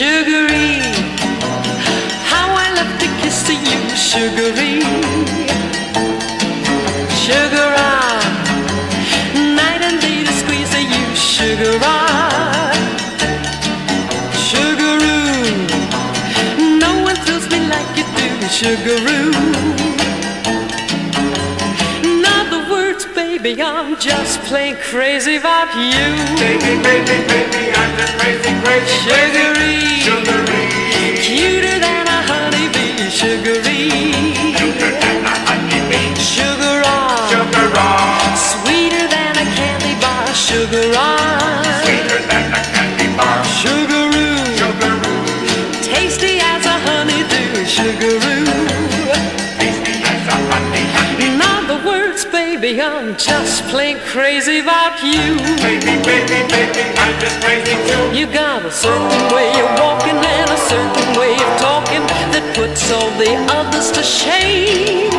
sugaree. How I love to kiss to you, sugaree. Sugar on, night and day to squeeze to you, sugar ah. on. Sugaroo, no one feels me like you do, sugaroo. In other words, baby, I'm just plain crazy about you. Baby, baby, baby, I'm just crazy, crazy, crazy. Honeydew, sugaroo. Tasty as a honey, honey. In other words, baby, I'm just plain crazy about you. Baby, baby, baby, I'm just crazy too. You got a certain way of walking and a certain way of talking that puts all the others to shame.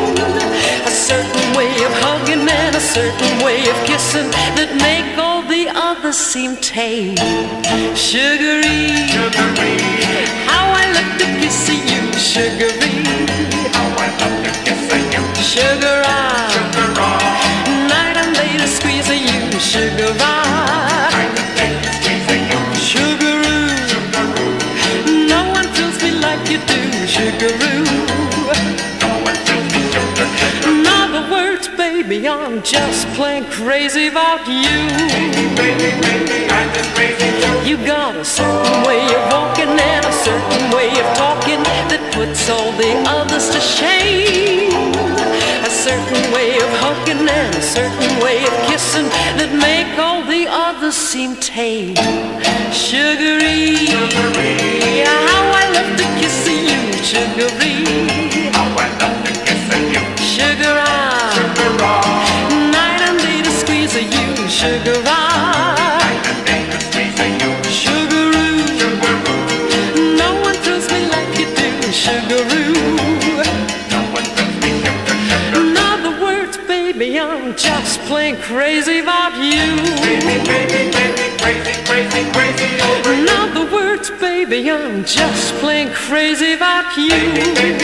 A certain way of hugging and a certain way of kissing that make all the others seem tame. Sugaree, Sugaree. Sugar on, night and day to squeeze you, sugar on. Of. Sugaroo. No one feels me like you do, sugaroo. In other words, baby, I'm just plain crazy about you. You got a certain way of walking and a certain way of talking that puts all the others to shame. A certain way of hugging and a certain way of kissing that make all the others seem tame. Sugaree, Sugaree. how I love to kiss you, sugaree. How I love to kiss you. Sugar on, Sugar on. night and day to squeeze you, sugar on. Kind of to squeeze you. Sugaroo, Sugaroo. no one thrills me like you do, sugaroo. Baby, I'm just plain crazy about you. Baby, baby, baby, crazy, crazy, crazy over oh, In you. other words, baby, I'm just plain crazy about you. baby, crazy. Sugaree,